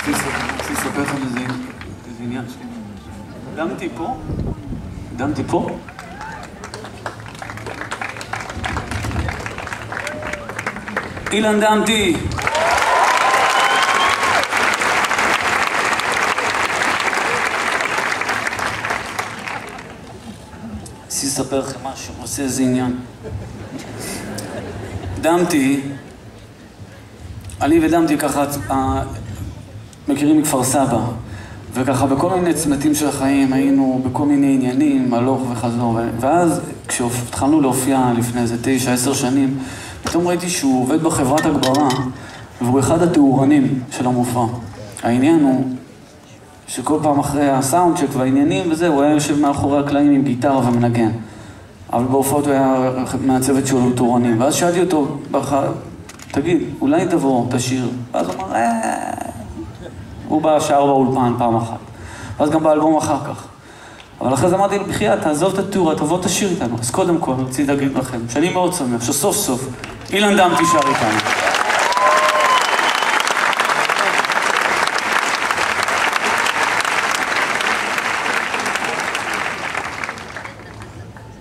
רציתי לכם איזה עניין שלי. הקדמתי פה? הקדמתי פה? אילן דמתי! רציתי לספר לכם משהו, עושה איזה עניין. דמתי, אני ודמתי ככה אה, מכירים מכפר סבא, וככה בכל מיני צמתים של החיים היינו בכל מיני עניינים, הלוך וחזור, ואז כשהתחלנו להופיע לפני איזה תשע, עשר שנים, פתאום ראיתי שהוא עובד בחברת הגברה, והוא אחד התאורנים של המופע. העניין הוא שכל פעם אחרי הסאונד צ'ק והעניינים וזה, הוא היה יושב מאחורי הקלעים עם גיטרה ומנגן. אבל בהופעות הוא היה מהצוות שלו תאורנים. ואז שאלתי אותו, תגיד, אולי תבוא, תשיר. ואז הוא אמר, אה... הוא בא שר באולפן פעם אחת. ואז גם באלבום אחר כך. אבל אחרי זה אמרתי לו, בחייאת, תעזוב את הטורה, תבוא תשיר איתנו. אז קודם כל, רציתי להגיד לכם, שאני מאוד שמח, שסוף סוף אילן דמתי שר איתנו.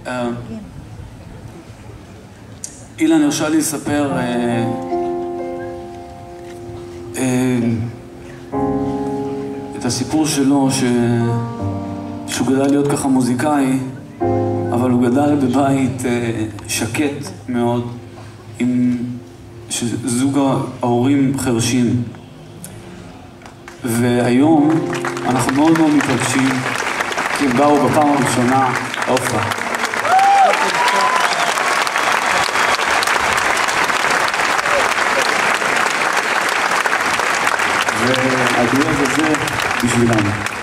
אה, אילן הרשה לי לספר אה, אה, הסיפור שלו, ש... שהוא גדל להיות ככה מוזיקאי, אבל הוא גדל בבית שקט מאוד, עם זוג ההורים חרשים. והיום אנחנו מאוד מאוד מתרגשים, כי הם באו בפעם הראשונה, עופרה. Ακριβώς, ευχαριστώ. Τους